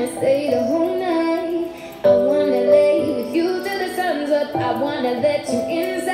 wanna stay the whole night. I wanna lay with you till the sun's up. I wanna let you inside.